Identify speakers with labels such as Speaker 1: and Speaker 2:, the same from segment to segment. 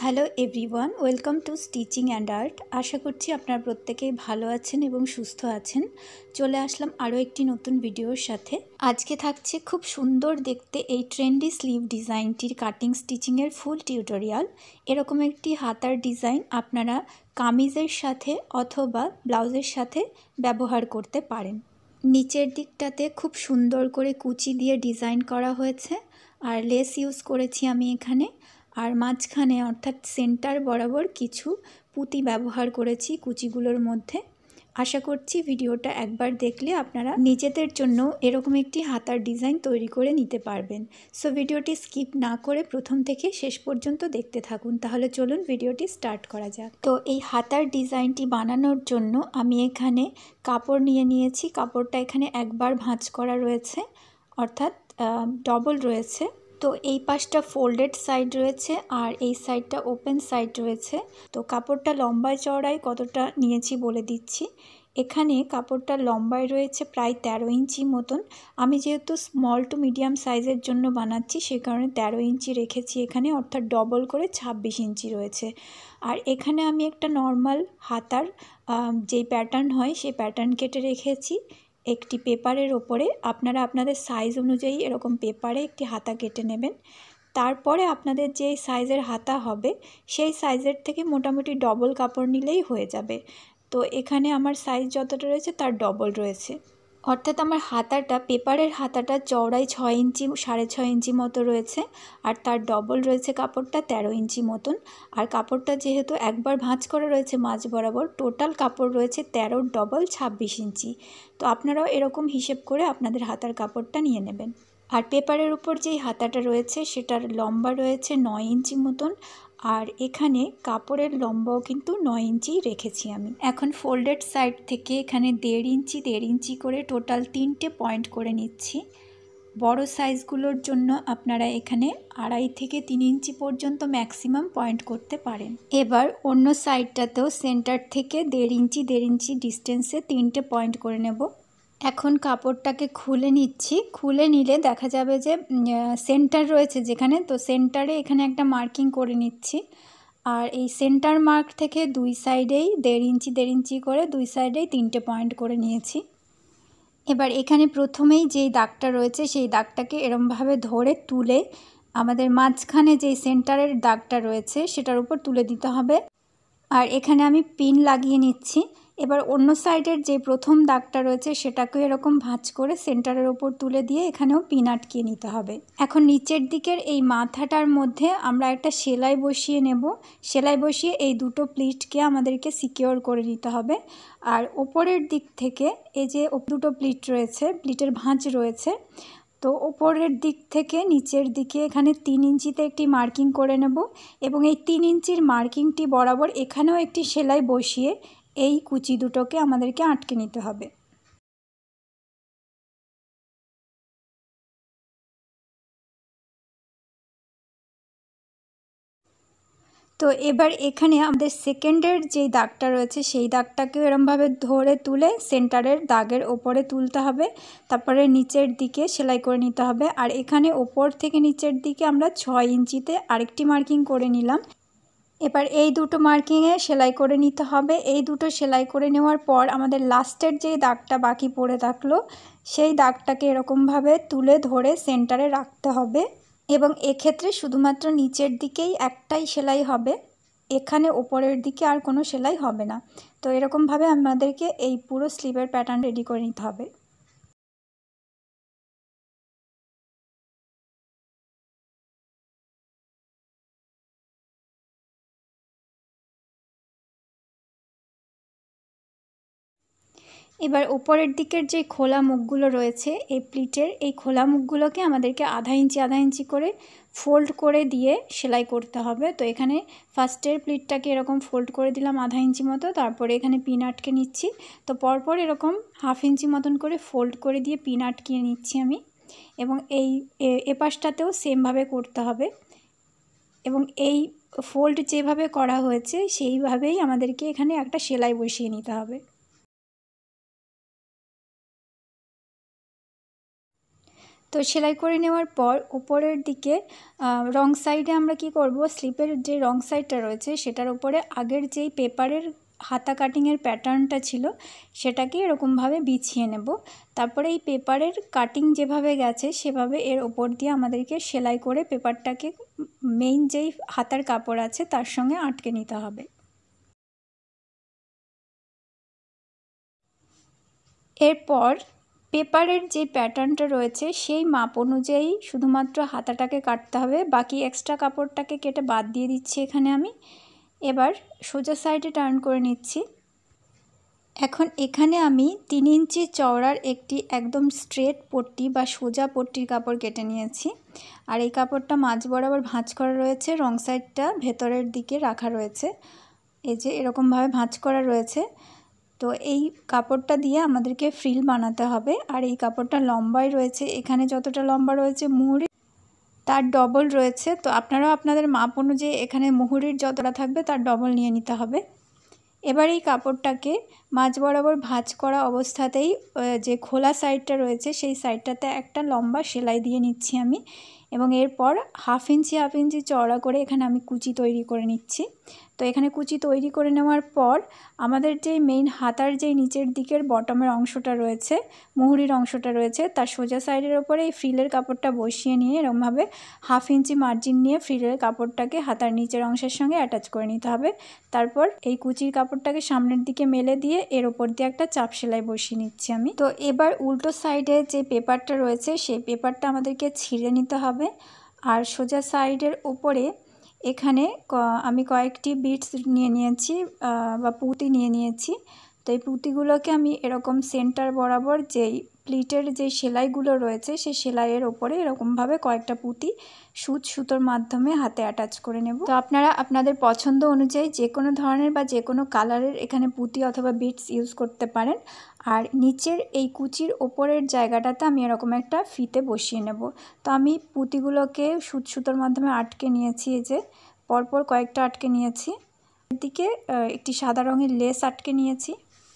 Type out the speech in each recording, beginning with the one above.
Speaker 1: Hello everyone, welcome to stitching and art. আশা করছি আপনারা প্রত্যেকেই ভালো আছেন এবং সুস্থ আছেন। চলে আসলাম আরও একটি নতুন ভিডিওর সাথে। আজকে থাকছে খুব সুন্দর দেখতে এই ট্রেন্ডি স্লিভ ডিজাইনটির কাটিং স্টিচিংয়ের ফুল টিউটোরিয়াল। এরকম একটি হাতার ডিজাইন আপনারা কামিজের সাথে অথবা ব্লাউজের সাথে ব্যবহার করতে পারেন। নিচের দিকটাতে খুব সুন্দর করে কুচি দিয়ে ডিজাইন করা হয়েছে। আর লেস ইউজ করেছি আমি এখানে। আর মাঝখানে অর্থাৎ সেন্টার বরাবর কিছু পুঁতি ব্যবহার করেছি কুচিগুলোর মধ্যে। আশা করছি ভিডিওটা একবার দেখলে আপনারা নিজেদের জন্য এরকম একটি হাতার ডিজাইন তৈরি করে নিতে পারবেন। সো ভিডিওটি স্কিপ না করে প্রথম থেকে শেষ পর্যন্ত দেখতে থাকুন। তাহলে চলুন ভিডিওটি স্টার্ট করা যাক। তো, এই হাতার ডিজাইনটি বানানোর জন্য আমি এখানে কাপড় নিয়ে নিয়েছি। কাপড়টা এখানে একবার ভাঁজ করা রয়েছে। অর্থাৎ ডবল রয়েছে। তো এই পাশটা ফোল্ডেড সাইড রয়েছে আর এই সাইডটা ওপেন সাইড রয়েছে। তো কাপড়টা লম্বায় চওড়ায় কতটা নিয়েছি বলে দিচ্ছি। এখানে কাপড়টা লম্বায় রয়েছে প্রায় তেরো ইঞ্চি মতন। আমি যেহেতু স্মল টু মিডিয়াম সাইজের জন্য বানাচ্ছি, সে কারণে তেরো ইঞ্চি রেখেছি এখানে, অর্থাৎ ডবল করে ছাব্বিশ ইঞ্চি রয়েছে। আর এখানে আমি একটা নর্মাল হাতার যেই প্যাটার্ন হয়, সেই প্যাটার্ন কেটে রেখেছি। একটি পেপারের ওপরে আপনারা আপনাদের সাইজ অনুযায়ী এরকম পেপারে একটি হাতা কেটে নেবেন। তারপরে আপনাদের যে সাইজের হাতা হবে, সেই সাইজের থেকে মোটামুটি ডবল কাপড় নিলেই হয়ে যাবে। তো এখানে আমার সাইজ যতটা রয়েছে তার ডবল রয়েছে। অর্থাৎ আমার হাতাটা, পেপারের হাতাটা চওড়াই ছয় ইঞ্চি, সাড়ে ছয় ইঞ্চি মতো রয়েছে আর তার ডবল রয়েছে কাপড়টা তেরো ইঞ্চি মতন। আর কাপড়টা যেহেতু একবার ভাঁজ করা রয়েছে মাঝ বরাবর টোটাল কাপড় রয়েছে তেরোর ডবল ছাব্বিশ ইঞ্চি। তো আপনারাও এরকম হিসেব করে আপনাদের হাতার কাপড়টা নিয়ে নেবেন। আর পেপারের উপর যেই হাতাটা রয়েছে, সেটার লম্বা রয়েছে নয় ইঞ্চি মতন আর এখানে কাপড়ের লম্বাও কিন্তু নয় ইঞ্চি রেখেছি আমি। এখন ফোল্ডেড সাইড থেকে এখানে দেড় ইঞ্চি দেড় ইঞ্চি করে টোটাল তিনটে পয়েন্ট করে নিচ্ছি। বড় সাইজগুলোর জন্য আপনারা এখানে আড়াই থেকে তিন ইঞ্চি পর্যন্ত ম্যাক্সিমাম পয়েন্ট করতে পারেন। এবার অন্য সাইডটাতেও সেন্টার থেকে দেড় ইঞ্চি দেড় ইঞ্চি ডিস্টেন্সে তিনটে পয়েন্ট করে নেব। এখন কাপড়টাকে খুলে নিচ্ছি। খুলে নিলে দেখা যাবে যে সেন্টার রয়েছে যেখানে। তো সেন্টারে এখানে একটা মার্কিং করে নিচ্ছি। আর এই সেন্টার মার্ক থেকে দুই সাইডেই দেড় ইঞ্চি দেড় ইঞ্চি করে দুই সাইডেই তিনটে পয়েন্ট করে নিয়েছি। এবার এখানে প্রথমেই যেই দাগটা রয়েছে, সেই দাগটাকে এরমভাবে ধরে তুলে আমাদের মাঝখানে যেই সেন্টারের দাগটা রয়েছে, সেটার উপর তুলে দিতে হবে। আর এখানে আমি পিন লাগিয়ে নিচ্ছি। এবার অন্য সাইডের যে প্রথম দাগটা রয়েছে সেটাকে এরকম ভাঁজ করে সেন্টারের ওপর তুলে দিয়ে এখানেও পিন আটকিয়ে নিতে হবে। এখন নিচের দিকের এই মাথাটার মধ্যে আমরা একটা সেলাই বসিয়ে নেব। সেলাই বসিয়ে এই দুটো প্লিটকে আমাদেরকে সিকিওর করে নিতে হবে। আর ওপরের দিক থেকে এই যে দুটো প্লিট রয়েছে, প্লিটের ভাঁজ রয়েছে, তো ওপরের দিক থেকে নিচের দিকে এখানে তিন ইঞ্চিতে একটি মার্কিং করে নেব। এবং এই তিন ইঞ্চির মার্কিংটি বরাবর এখানেও একটি সেলাই বসিয়ে এই কুচি দুটোকে আমাদেরকে আটকে নিতে হবে। তো এবার এখানে আমাদের সেকেন্ডের যেই দাগটা রয়েছে, সেই দাগটাকে এরমভাবে ধরে তুলে সেন্টারের দাগের ওপরে তুলতে হবে। তারপরে নিচের দিকে সেলাই করে নিতে হবে। আর এখানে ওপর থেকে নিচের দিকে আমরা ছয় ইঞ্চিতে আরেকটি মার্কিং করে নিলাম। এবার এই দুটো মার্কিংয়ে সেলাই করে নিতে হবে। এই দুটো সেলাই করে নেওয়ার পর আমাদের লাস্টের যেই দাগটা বাকি পড়ে থাকল, সেই দাগটাকে এরকমভাবে তুলে ধরে সেন্টারে রাখতে হবে এবং এক্ষেত্রে শুধুমাত্র নিচের দিকেই একটাই সেলাই হবে। এখানে ওপরের দিকে আর কোনো সেলাই হবে না। তো এরকমভাবে আমাদেরকে এই পুরো স্লিভের প্যাটার্ন রেডি করে নিতে হবে। এবার ওপরের দিকের যে খোলা মুখগুলো রয়েছে, এই প্লিটের এই খোলা মুখগুলোকে আমাদেরকে আধা ইঞ্চি আধা ইঞ্চি করে ফোল্ড করে দিয়ে সেলাই করতে হবে। তো এখানে ফার্স্টের প্লিটটাকে এরকম ফোল্ড করে দিলাম আধা ইঞ্চি মতো, তারপরে এখানে পিন আটকে নিচ্ছি। তো পরপর এরকম হাফ ইঞ্চি মতন করে ফোল্ড করে দিয়ে পিন আটকিয়ে নিচ্ছি আমি। এবং এই এপাশটাতেও সেমভাবে করতে হবে। এবং এই ফোল্ড যেভাবে করা হয়েছে, সেইভাবেই আমাদেরকে এখানে একটা সেলাই বসিয়ে নিতে হবে। তো সেলাই করে নেওয়ার পর উপরের দিকে রং সাইডে আমরা কি করব? স্লিপের যে রং সাইডটা রয়েছে, সেটার উপরে আগের যেই পেপারের হাতা কাটিংয়ের প্যাটার্নটা ছিল, সেটাকে এরকমভাবে বিছিয়ে নেব। তারপরে এই পেপারের কাটিং যেভাবে গেছে, সেভাবে এর ওপর দিয়ে আমাদেরকে সেলাই করে পেপারটাকে মেইন যেই হাতার কাপড় আছে, তার সঙ্গে আটকে নিতে হবে। এরপর পেপারের যে প্যাটার্নটা রয়েছে, সেই মাপ অনুযায়ী শুধুমাত্র হাতাটাকে কাটতে হবে। বাকি এক্সট্রা কাপড়টাকে কেটে বাদ দিয়ে দিচ্ছি এখানে আমি। এবার সোজা সাইডে টার্ন করে নিচ্ছি। এখন এখানে আমি তিন ইঞ্চি চওড়ার একটি একদম স্ট্রেট পট্টি বা সোজা পট্টির কাপড় কেটে নিয়েছি। আর এই কাপড়টা মাঝ বরাবর ভাঁজ করা রয়েছে, রং সাইডটা ভেতরের দিকে রাখা রয়েছে। এই যে এরকমভাবে ভাঁজ করা রয়েছে। তো এই কাপড়টা দিয়ে আমাদেরকে ফ্রিল বানাতে হবে। আর এই কাপড়টা লম্বাই রয়েছে, এখানে যতটা লম্বা রয়েছে মুহুরি তার ডবল রয়েছে। তো আপনারাও আপনাদের মাপ অনুযায়ী এখানে মুহুরির যতটা থাকবে তার ডবল নিয়ে নিতে হবে। এবার এই কাপড়টাকে মাঝ বরাবর ভাঁজ করা অবস্থাতেই যে খোলা সাইডটা রয়েছে, সেই সাইডটাতে একটা লম্বা সেলাই দিয়ে নিচ্ছি আমি। এবং এরপর হাফ ইঞ্চি হাফ ইঞ্চি চওড়া করে এখানে আমি কুচি তৈরি করে নিচ্ছি। তো এখানে কুচি তৈরি করে নেওয়ার পর আমাদের যে মেইন হাতার যে নিচের দিকের বটমের অংশটা রয়েছে, মুহুরির অংশটা রয়েছে, তার সোজা সাইডের ওপরে এই ফ্রিলের কাপড়টা বসিয়ে নিয়ে এরকমভাবে হাফ ইঞ্চি মার্জিন নিয়ে ফ্রিলের কাপড়টাকে হাতার নিচের অংশের সঙ্গে অ্যাটাচ করে নিতে হবে। তারপর এই কুচির কাপড়টাকে সামনের দিকে মেলে দিয়ে এর ওপর দিয়ে একটা চাপ সেলাই বসিয়ে নিচ্ছি আমি। তো এবার উল্টো সাইডে যে পেপারটা রয়েছে, সেই পেপারটা আমাদেরকে ছিঁড়ে নিতে হবে। আর সোজা সাইডের ওপরে এখানে আমি কয়েকটি বিটস নিয়ে নিয়েছি বা পুঁতি নিয়ে নিয়েছি। তো এই পুঁতিগুলোকে আমি এরকম সেন্টার বরাবর যেই প্লিটের যে সেলাইগুলো রয়েছে সেই সেলাইয়ের ওপরে এরকমভাবে কয়েকটা পুঁতি সুচ সুতোর মাধ্যমে হাতে অ্যাটাচ করে নেব। তো আপনারা, আপনাদের পছন্দ অনুযায়ী যে কোনো ধরনের বা যে কোনো কালারের এখানে পুঁতি অথবা বিটস ইউজ করতে পারেন। আর নিচের এই কুচির ওপরের জায়গাটাতে আমি এরকম একটা ফিতে বসিয়ে নেব। তো আমি পুঁতিগুলোকে সুচ সুতোর মাধ্যমে আটকে নিয়েছি এই যে, পরপর কয়েকটা আটকে নিয়েছি। এদিকে একটি সাদা রঙের লেস আটকে নিয়েছি।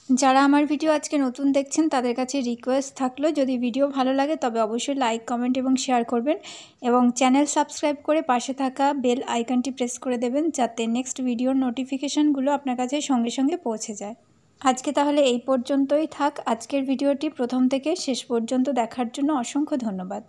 Speaker 1: যারা আমার ভিডিও আজকে নতুন দেখছেন, তাদের কাছে রিকোয়েস্ট থাকল, যদি ভিডিও ভালো লাগে, তবে অবশ্যই লাইক কমেন্ট এবং শেয়ার করবেন এবং চ্যানেল সাবস্ক্রাইব করে পাশে থাকা বেল আইকনটি প্রেস করে দেবেন, যাতে নেক্সট ভিডিওর নোটিফিকেশানগুলো আপনার কাছে সঙ্গে সঙ্গে পৌঁছে যায়। আজকে তাহলে এই পর্যন্তই থাক। আজকের ভিডিওটি প্রথম থেকে শেষ পর্যন্ত দেখার জন্য অসংখ্য ধন্যবাদ।